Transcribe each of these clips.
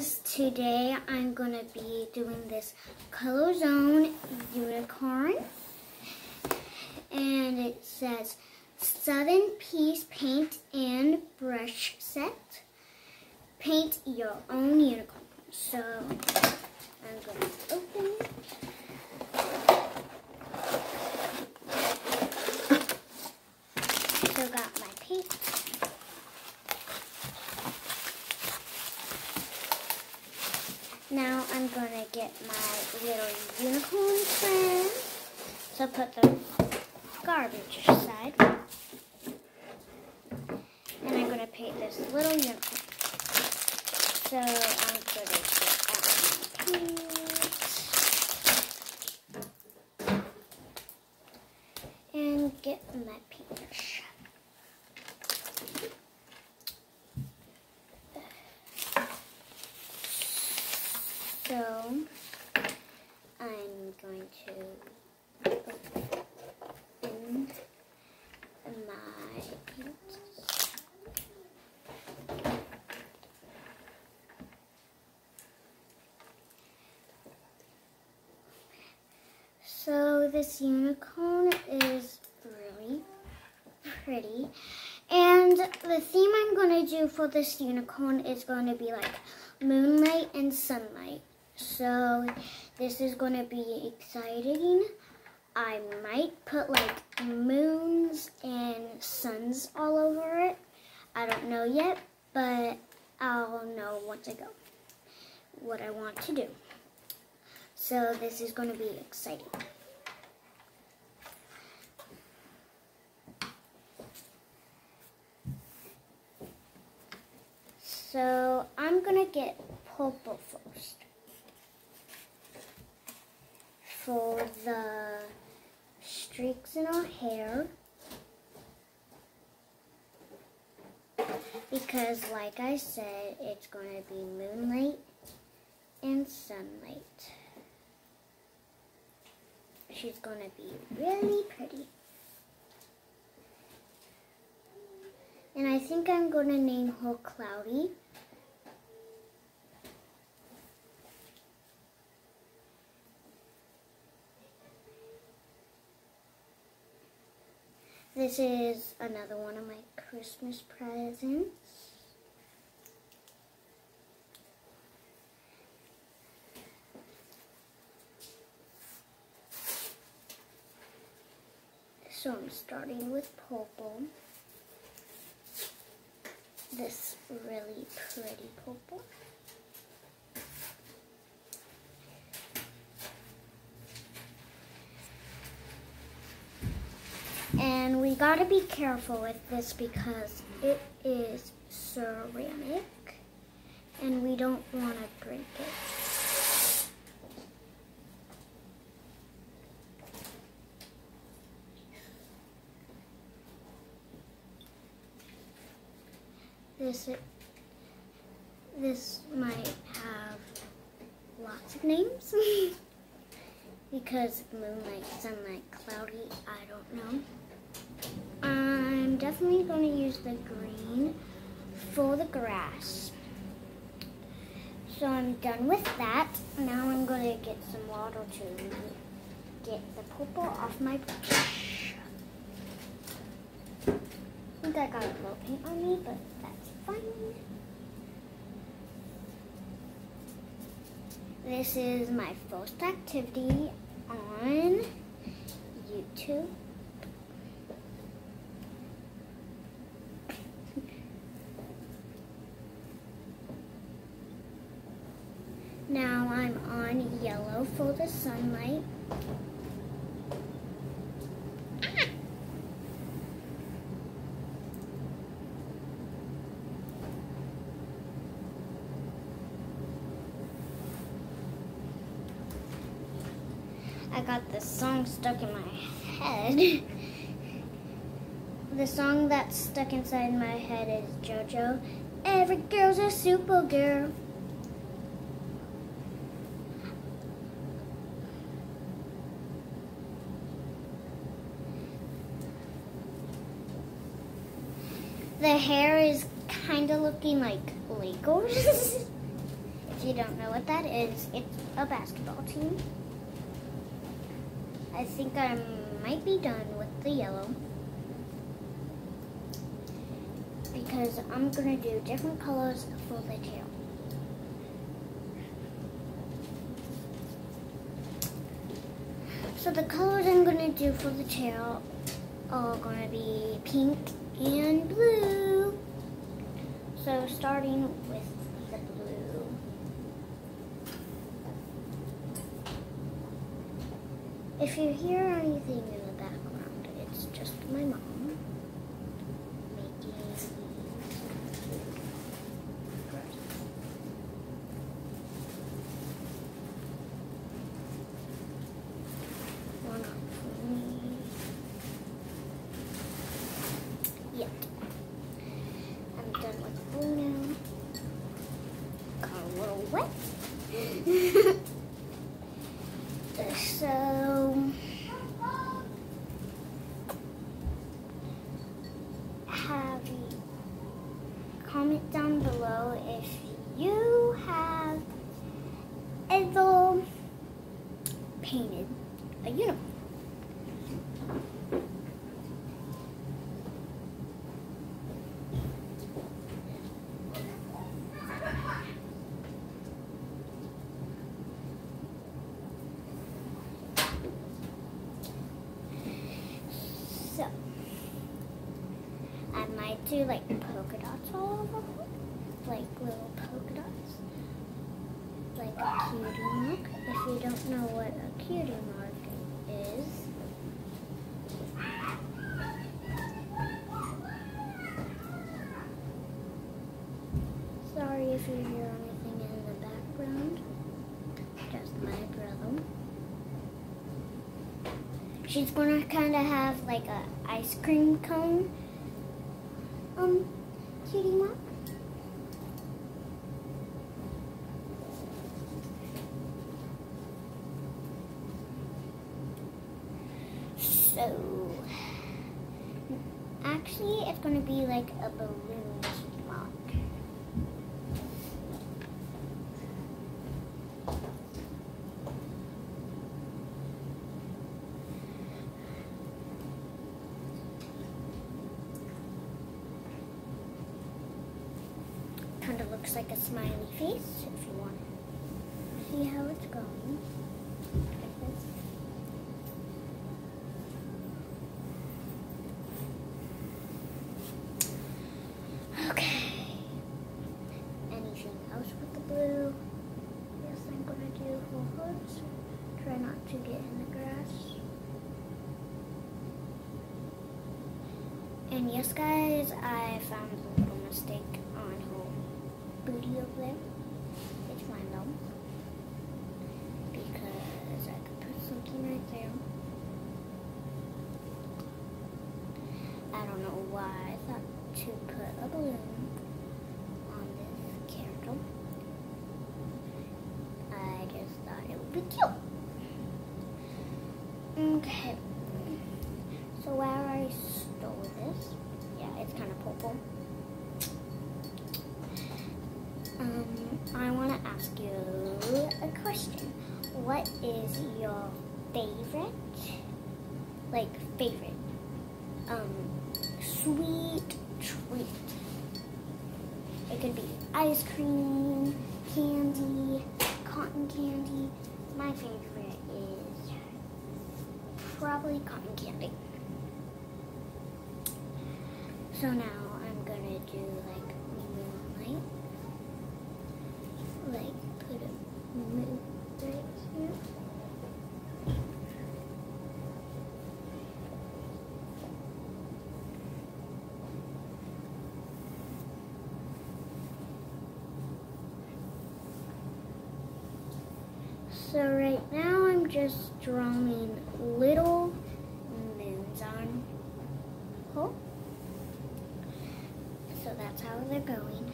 today I'm going to be doing this Color Zone unicorn. And it says seven piece paint and brush set. Paint your own unicorn. So I'm going to open. it. So got my paint. Now I'm going to get my little unicorn friend. So put the garbage aside. And I'm going to paint this little unicorn. So I'm going to get out my paint. And get my paintbrush. So I'm going to open my paints. So this unicorn is really pretty. And the theme I'm going to do for this unicorn is going to be like moonlight and sunlight. So this is going to be exciting. I might put like moons and suns all over it. I don't know yet, but I'll know once I go what I want to do. So this is going to be exciting. So I'm to get purple first. For the streaks in our hair. Because like I said, it's to be moonlight and sunlight. She's to be really pretty. And I think I'm going to name her Cloudy. This is another one of my Christmas presents. So I'm starting with purple. This really pretty purple. And we gotta be careful with this because it is ceramic and we don't wanna break it. This, this might have lots of names because moonlight, sunlight, cloudy, I don't know. I'm definitely going to use the green for the grass. So I'm done with that. Now I'm going to get some water to get the purple off my brush. I got a little paint on me, but that's fine. This is my first activity on YouTube. Now I'm on yellow for the sunlight. I got this song stuck in my head. the song that's stuck inside my head is JoJo. Every girl's a super girl. The hair is kind of looking like Lakers. If you don't know what that is, it's a basketball team. I think I might be done with the yellow. Because I'm going to do different colors for the tail. So the colors I'm going to do for the tail are going to be pink and blue. So starting with the blue. If you hear anything in the background, it's just my mom making one up for me. Yep. I'm done with blue now. Got a little wet. so have comment down below if you have ever painted a unicorn. So, I might do like polka dots all over her, like little polka dots, like a cutie mark. If you don't know what a cutie mark is, sorry if you hear anything in the background. Just my brother. She's gonna kind of have like a ice cream cone. Um, cutie mark. So, actually, it's gonna be like a balloon cutie mark. Kind of looks like a smiley face if you want to see how it's going. Like this. Okay. Anything else with the blue? Yes, I'm gonna do full hoods. Try not to get in the grass. And yes, guys, I found a little mistake on her booty over there. It's fine though. Because I could put something right there. I don't know why I thought to put a balloon on this character. It could be ice cream, candy, cotton candy. My favorite is probably cotton candy. So now I'm gonna do like moonlight. Like put a moon right here. So right now I'm just drawing little moons on. So that's how they're going.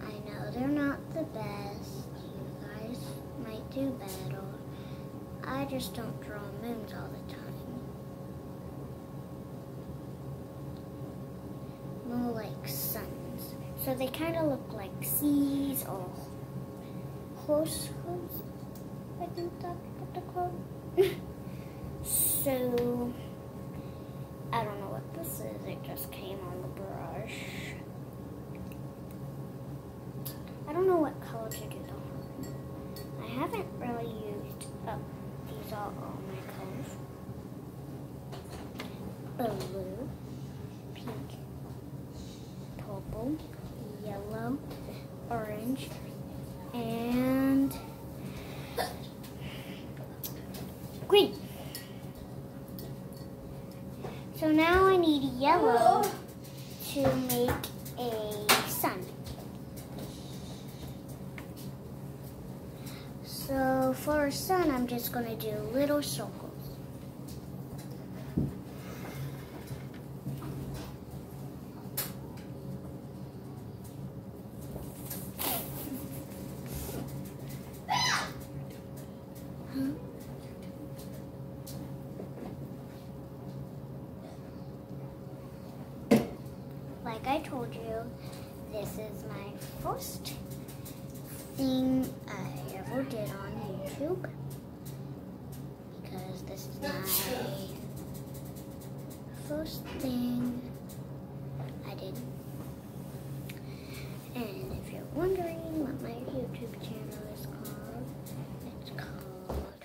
I know they're not the best. You guys might do better. I just don't draw moons all the time. More like suns. So they kind of look like seas or close, close. I think that's what they call so, I don't know what this is. It just came on the brush. I don't know what color to do. I haven't really used, oh, these are all my colors. Blue, pink, purple, yellow, orange, and green. So now I need yellow to make a sun. So for a sun, I'm just going to do a little circles. Like I told you, this is my first thing I ever did on YouTube because this is my first thing I did. And if you're wondering what my YouTube channel is called, it's called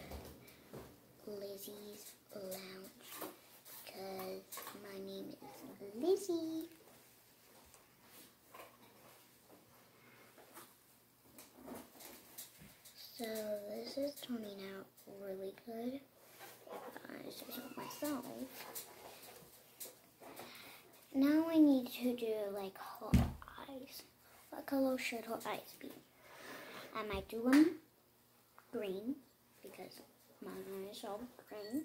Lizzie's Lounge because my name is Lizzie. So this is turning out really good. I myself. Now I need to do like her eyes. What color should her eyes be? I might do them green because my eyes are green.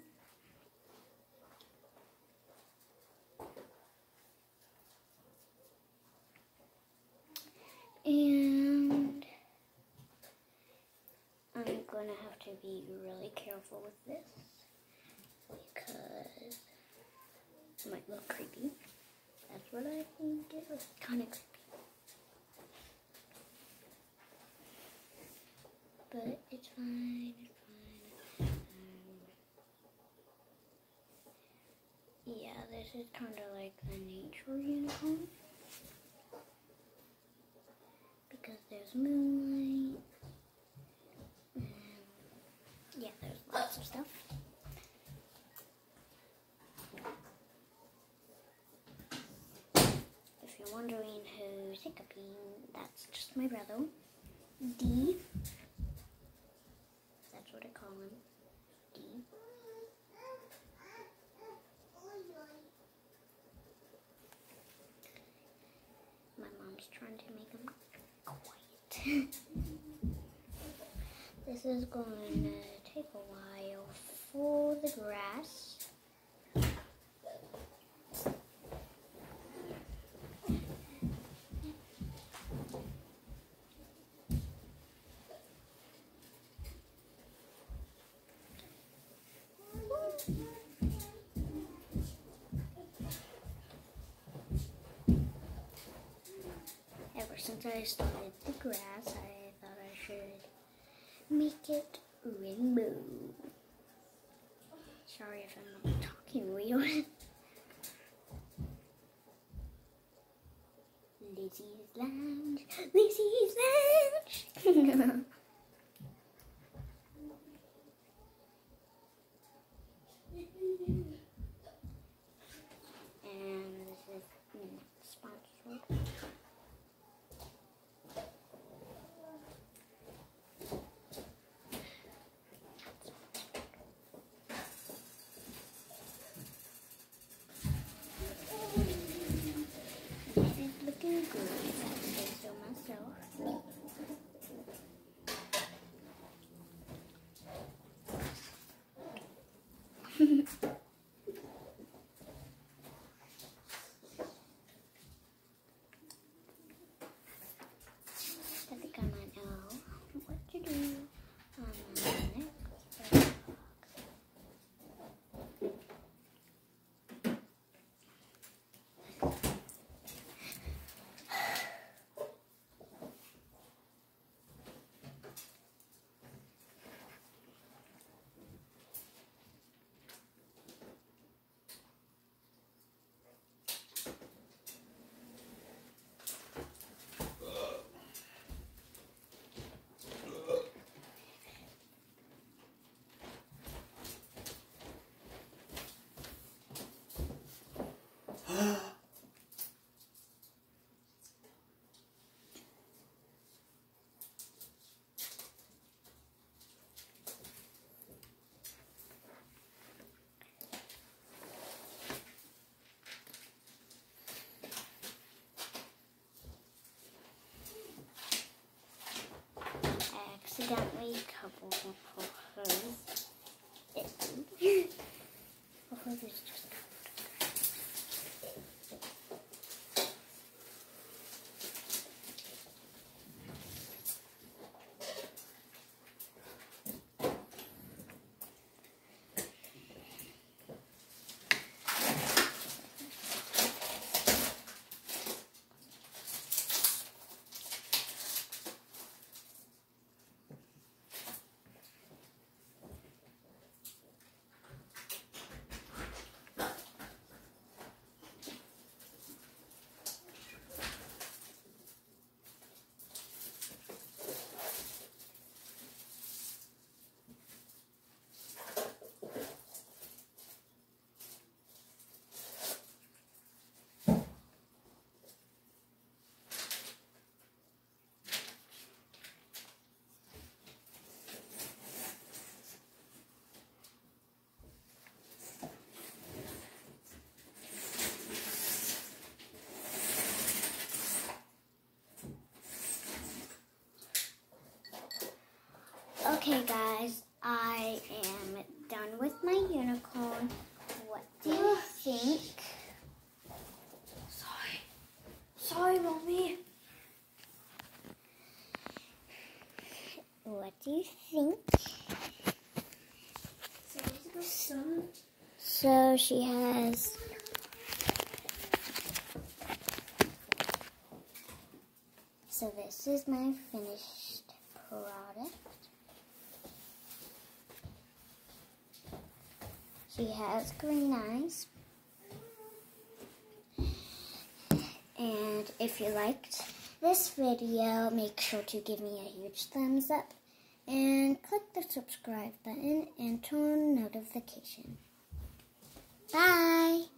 And I'm going to have to be really careful with this because it might look creepy. That's what I think it looks kind of creepy. But it's fine, it's fine. Um, yeah, this is kind of like the nature unicorn. Because there's moonlight. Yeah, there's lots of stuff. If you're wondering who's hiccuping, that's just my brother, D. That's what I call him, D. My mom's trying to make him quiet. this is going to take a while for the grass. Ever since I started the grass, I thought I should make it rainbow. Sorry if I'm not talking weird. Lizzie's Lounge, Lizzie's Lounge. and this is mm, sponsored. This is looking good, if I say so myself. Accidentally couple of hers. hers is just Okay, guys, I am done with my unicorn. What do you think? Sorry. Sorry, Mommy. What do you think? So she has So this is my finished product. She has green eyes. And if you liked this video, make sure to give me a huge thumbs up and click the subscribe button and turn notification. Bye!